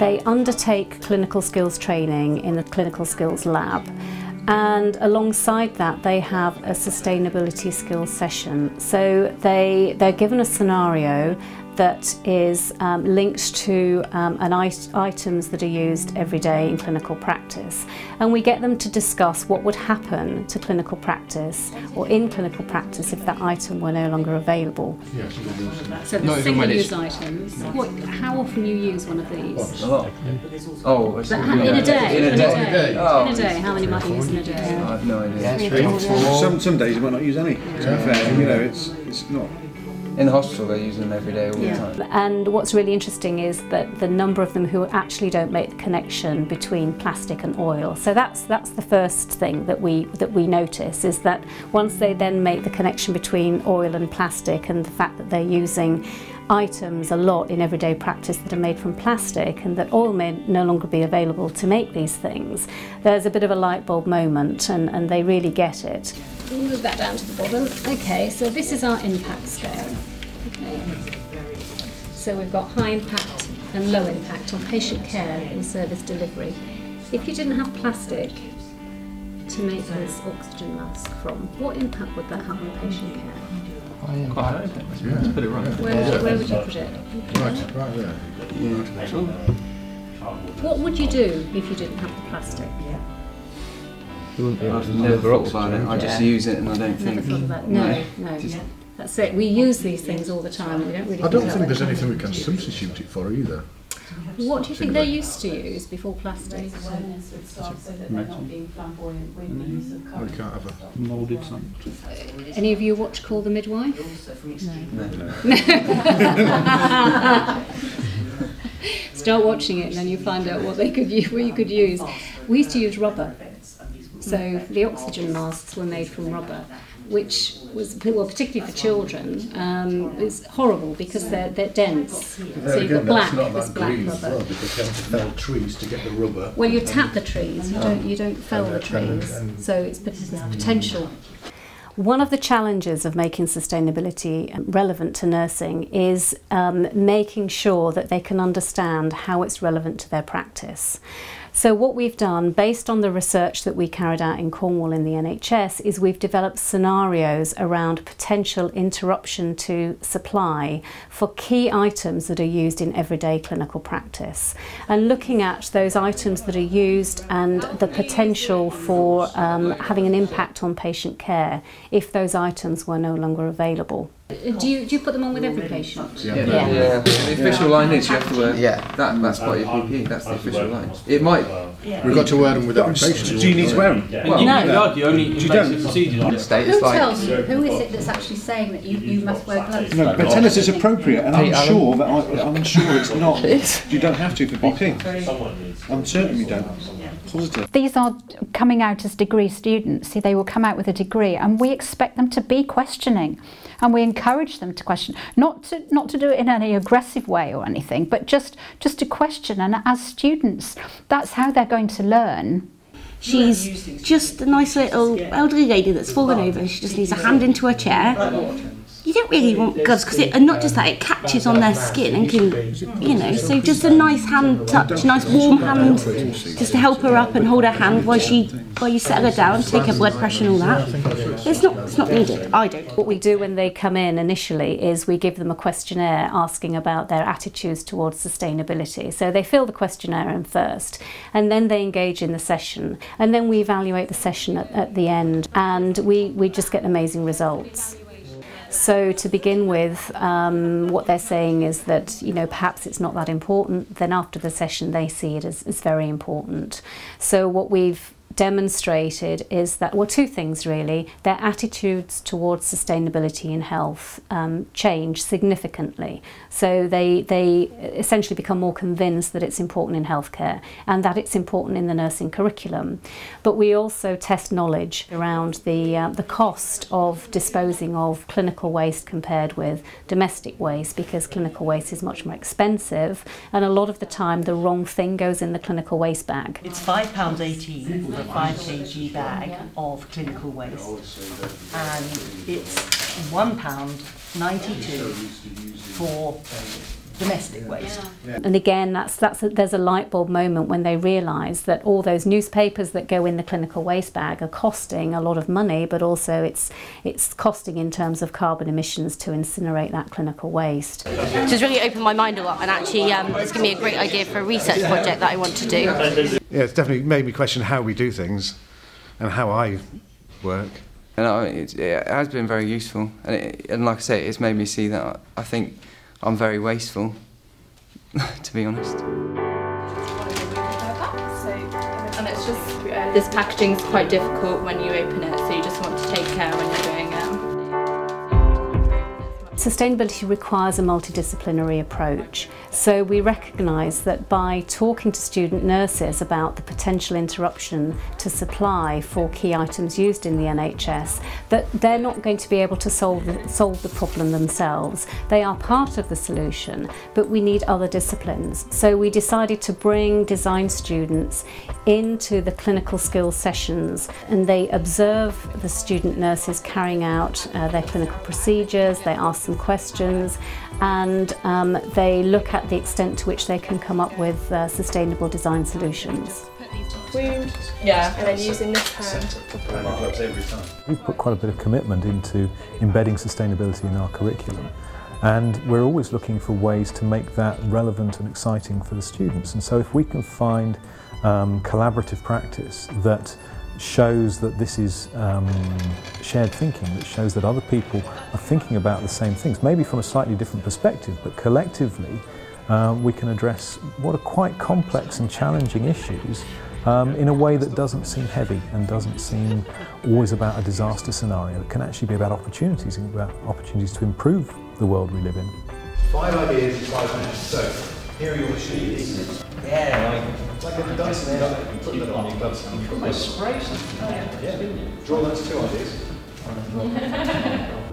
they undertake clinical skills training in the clinical skills lab. And alongside that, they have a sustainability skills session. So they, they're given a scenario that is um, linked to um, an it items that are used every day in clinical practice. And we get them to discuss what would happen to clinical practice or in clinical practice if that item were no longer available. So the even single-use items, what, how often do you use one of these? A lot. Oh, it's But in a day? In a day. Oh. In a day, how many might you use in a day? I have no idea. Some some days you might not use any. To be fair, you know, it's it's not. in the hospital they're using them every day all yeah. the time. And what's really interesting is that the number of them who actually don't make the connection between plastic and oil. So that's that's the first thing that we that we notice is that once they then make the connection between oil and plastic and the fact that they're using items a lot in everyday practice that are made from plastic and that oil may no longer be available to make these things, there's a bit of a light bulb moment and, and they really get it. We'll move that down to the bottom. Okay, so this is our impact scale. Okay. So we've got high impact and low impact on patient care and service delivery. If you didn't have plastic to make this oxygen mask from, what impact would that have on patient care? Quite high. Let's put it right. Where would you, where would you put it? Right, right there. What would you do if you didn't have the plastic? You wouldn't be able I've to never deliver thought about oxygen. it. I just use it and I don't Never think. thought about No, no. Just- That's it. We use these things all the time. We don't really. I don't think there's anything we can substitute it for either. What do you think they used to use before plastic? awareness with staff so that they're not being flamboyant with the mm-hmm. use of We colour. can't have a Moulded something. Any of you watch Call the Midwife? No. Start watching it, and then you find out what they could use, what you could use. We used to use rubber, so the oxygen masks were made from rubber, which was well, particularly for children, um, is horrible because they're they're dense. So you've got black, that's not that black green as rubber. well because you have to fell trees to get the rubber. Well, you tap the trees. You don't. You don't fell the trees. So it's it's potential. One of the challenges of making sustainability relevant to nursing is um, making sure that they can understand how it's relevant to their practice. So what we've done, based on the research that we carried out in Cornwall in the NHS, is we've developed scenarios around potential interruption to supply for key items that are used in everyday clinical practice. And looking at those items that are used and the potential for um, having an impact on patient care if those items were no longer available. Do you, do you put them on with every patient? Yeah. Yeah. The official line is you have to wear. Yeah. That that's part of your PPE. That's the official line. It might. We've got to wear them with every patient. Do you need to wear them? Well, you No. could argue only You invasive don't. procedures on State Who it's like tells you? Who is it that's actually saying that you, you must wear gloves? No, but tell us it's appropriate, and I'm sure that I, I'm sure it's not. You don't have to for BP. I'm certain you don't. Positive. These are coming out as degree students. See, they will come out with a degree, and we expect them to be questioning, and we encourage them to question, not to not to do it in any aggressive way or anything, but just just to question. And as students, that's how they're going to learn. She's just a nice little elderly lady that's fallen over. She just needs a hand into her chair. You don't really want gloves because it, and not just that, it catches on their skin and can, you know. So just a nice hand touch, nice warm hand, just to help her up and hold her hand while she, while you settle her down, take her blood pressure and all that. It's not, it's not needed. I don't. What we do when they come in initially is we give them a questionnaire asking about their attitudes towards sustainability. So they fill the questionnaire in first and then they engage in the session and then we evaluate the session at, at the end and we, we just get amazing results. So to begin with, um, what they're saying is that you know perhaps it's not that important. Then after the session, they see it as, as very important. So what we've demonstrated is that well two things really. Their attitudes towards sustainability and health um, change significantly. So they they essentially become more convinced that it's important in healthcare and that it's important in the nursing curriculum. But we also test knowledge around the uh, the cost of disposing of clinical waste compared with domestic waste because clinical waste is much more expensive and a lot of the time the wrong thing goes in the clinical waste bag. It's £5.18 for a 5 kg bag of clinical waste, and it's £1.92 for domestic waste. And again, that's that's a, there's a light bulb moment when they realise that all those newspapers that go in the clinical waste bag are costing a lot of money, but also it's it's costing in terms of carbon emissions to incinerate that clinical waste. So it's really opened my mind a lot, and actually, um, it's given me a great idea for a research project that I want to do. Yeah, it's definitely made me question how we do things and how I work. And I, it, it has been very useful, and, it, and like I say, it's made me see that I think I'm very wasteful, to be honest. And it's just, this packaging is quite difficult when you open it, so you just want to take care when you're doing it. Sustainability requires a multidisciplinary approach. So we recognise that by talking to student nurses about the potential interruption to supply for key items used in the NHS, that they're not going to be able to solve the, solve the problem themselves. They are part of the solution, but we need other disciplines. So we decided to bring design students into the clinical skills sessions and they observe the student nurses carrying out uh, their clinical procedures, they ask them questions and um, they look at the extent to which they can come up with uh, sustainable design solutions. Wound, yeah, and then using this hand. We've put quite a bit of commitment into embedding sustainability in our curriculum and we're always looking for ways to make that relevant and exciting for the students and so if we can find um, collaborative practice that shows that this is um, shared thinking, that shows that other people are thinking about the same things, maybe from a slightly different perspective, but collectively uh, we can address what are quite complex and challenging issues um, in a way that doesn't seem heavy and doesn't seem always about a disaster scenario. It can actually be about opportunities, and about opportunities to improve the world we live in. Five ideas in five minutes. So, here you are your sheets. Yeah, like, like a Dyson air, put them on your gloves. Put my sprays Yeah. Draw those two ideas.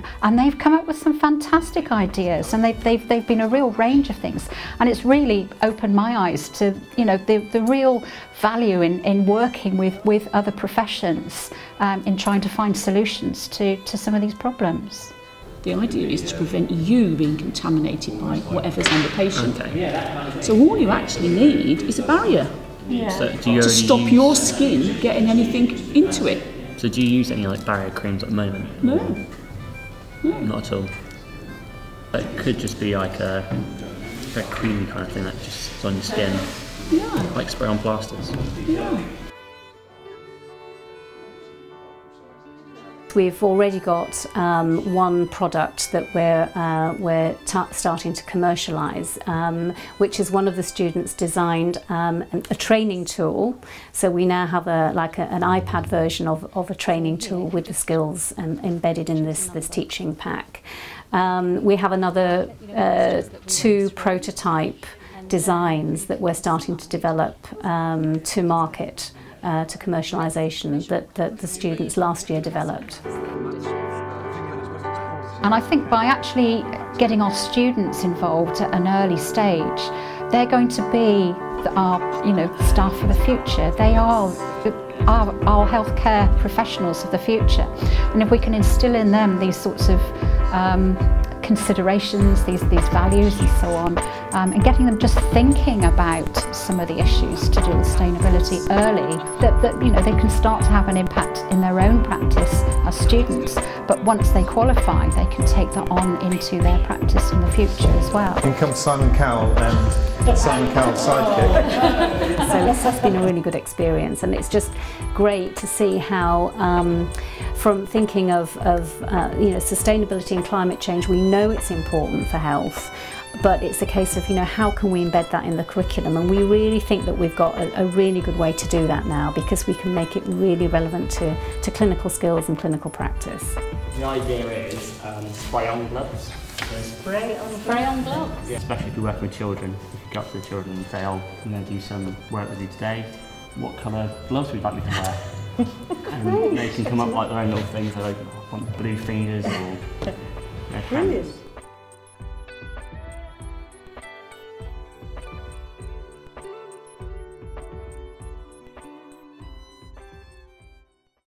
and they've come up with some fantastic ideas and they've, they've, they've been a real range of things and it's really opened my eyes to you know the, the real value in, in working with, with other professions um, in trying to find solutions to, to some of these problems. The idea is to prevent you being contaminated by whatever's on the patient. Okay. So all you actually need is a barrier Yeah. So to stop use- your skin getting anything into it. So do you use any like barrier creams at the moment? No. Not at all. It could just be like a very creamy kind of thing that just is on your skin. Yeah. Like spray on plasters. Yeah. We've already got um, one product that we're, uh, we're starting to commercialise, um, which is one of the students designed um, a training tool. So we now have a, like a, an iPad version of, of a training tool with the skills um, embedded in this, this teaching pack. Um, we have another uh, two prototype designs that we're starting to develop um, to market uh, to commercialisation that, that the students last year developed. And I think by actually getting our students involved at an early stage, they're going to be our, you know, staff for the future. They are our, our healthcare professionals of the future. And if we can instill in them these sorts of um, considerations, these, these values and so on, um, and getting them just thinking about some of the issues to do with sustainability early, that, that you know they can start to have an impact in their own practice as students. But once they qualify, they can take that on into their practice in the future as well. In comes Simon Cowell and Simon Cowell's sidekick. so this has been a really good experience and it's just great to see how um, from thinking of, of uh, you know sustainability and climate change we know it's important for health but it's a case of you know how can we embed that in the curriculum and we really think that we've got a, a really good way to do that now because we can make it really relevant to, to clinical skills and clinical practice. The idea is um, spray on gloves. Spray on, spray on gloves. Especially if you're working with children, if you go up to the children and say, oh, I'm going to do some work with you today, what colour gloves would you like me to wear? and they can come up like their own little things, they're like, I want blue fingers or red hands. Brilliant.